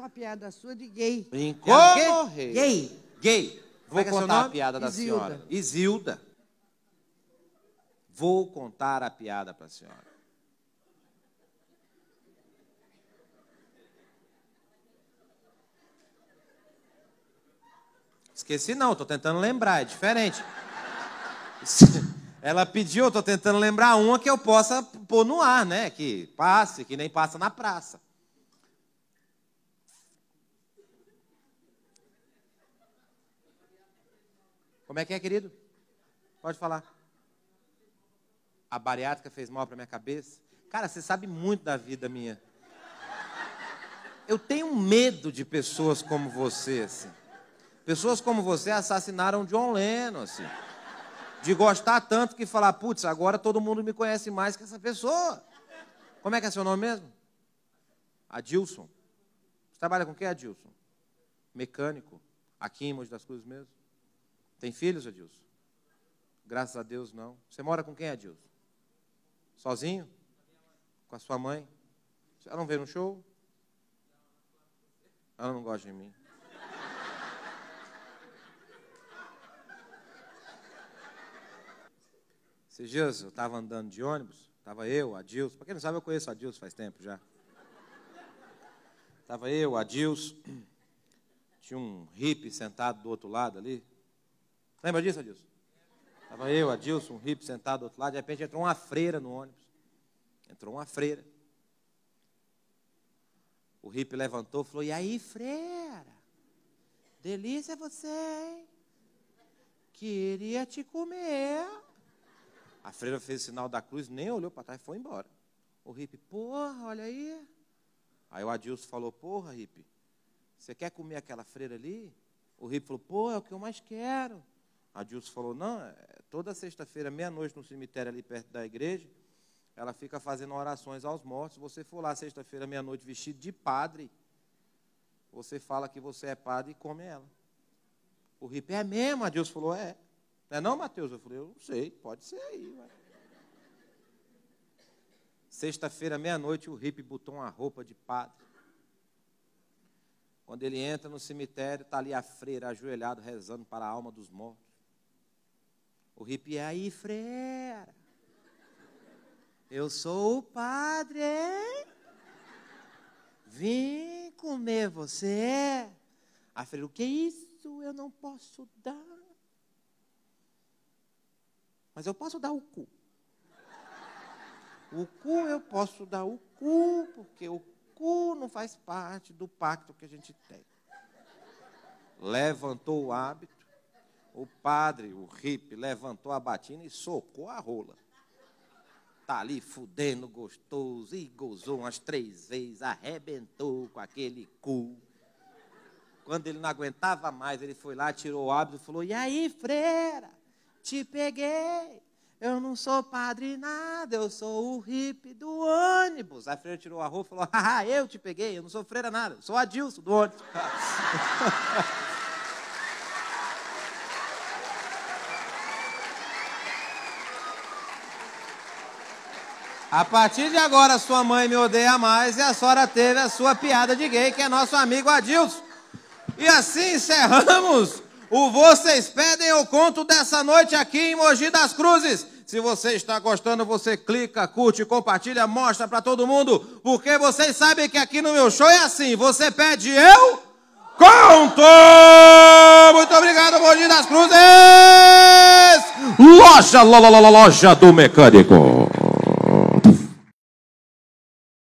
uma piada sua de gay. Incorrer. Gay. Gay. Vou é é contar a piada da Isilda. senhora. Isilda. Vou contar a piada para a senhora. Esqueci não, tô tentando lembrar, é diferente. Ela pediu, tô tentando lembrar uma que eu possa pôr no ar, né? Que passe, que nem passa na praça. Como é que é, querido? Pode falar. A bariátrica fez mal para minha cabeça. Cara, você sabe muito da vida minha. Eu tenho medo de pessoas como você, assim. Pessoas como você assassinaram John Lennon, assim. De gostar tanto que falar, putz, agora todo mundo me conhece mais que essa pessoa. Como é que é seu nome mesmo? Adilson. Você trabalha com o que, Adilson? Mecânico. Aqui em Mogi das Cruzes mesmo? Tem filhos, Adilson? Graças a Deus, não. Você mora com quem, Adilson? Sozinho? Com a sua mãe? Ela não veio no show? Ela não gosta de mim. Esses dias eu estava andando de ônibus, estava eu, Adilson. Para quem não sabe, eu conheço Adilson faz tempo já. Estava eu, Adilson. Tinha um hippie sentado do outro lado ali. Lembra disso, Adilson? Estava eu, Adilson, um hippie sentado do outro lado. De repente entrou uma freira no ônibus. Entrou uma freira. O hippie levantou e falou: E aí, freira? Delícia você, hein? Queria te comer. A freira fez o sinal da cruz, nem olhou para trás e foi embora. O hippie, porra, olha aí. Aí o Adilson falou: Porra, hippie, você quer comer aquela freira ali? O hippie falou: Pô, é o que eu mais quero. Adilson falou: Não, é toda sexta-feira, meia-noite, no cemitério ali perto da igreja, ela fica fazendo orações aos mortos. Você for lá sexta-feira, meia-noite, vestido de padre, você fala que você é padre e come ela. O hippie é mesmo? Adilson falou: É. Não é não, Mateus? Eu falei: Eu não sei, pode ser aí. Sexta-feira, meia-noite, o hippie botou uma roupa de padre. Quando ele entra no cemitério, está ali a freira ajoelhado rezando para a alma dos mortos. O hippie é aí, freira. Eu sou o padre? Vim comer você. A freira, o que é isso? Eu não posso dar. Mas eu posso dar o cu. O cu eu posso dar o cu, porque o cu não faz parte do pacto que a gente tem. Levantou o hábito, o padre, o hippie, levantou a batina e socou a rola. Tá ali fudendo gostoso e gozou umas três vezes, arrebentou com aquele cu. Quando ele não aguentava mais, ele foi lá, tirou o hábito e falou: E aí, freira, te peguei. Eu não sou padre nada, eu sou o hippie do ônibus. A freira tirou a roupa e falou: Haha, eu te peguei, eu não sou freira nada, eu sou Adilson do ônibus. A partir de agora, sua mãe me odeia mais e a senhora teve a sua piada de gay, que é nosso amigo Adilson. E assim encerramos o Vocês Pedem Eu Conto dessa noite aqui em Mogi das Cruzes. Se você está gostando, você clica, curte, compartilha, mostra para todo mundo, porque vocês sabem que aqui no meu show é assim, você pede eu conto! Muito obrigado, Mogi das Cruzes! Loja, lo, lo, lo, loja do mecânico.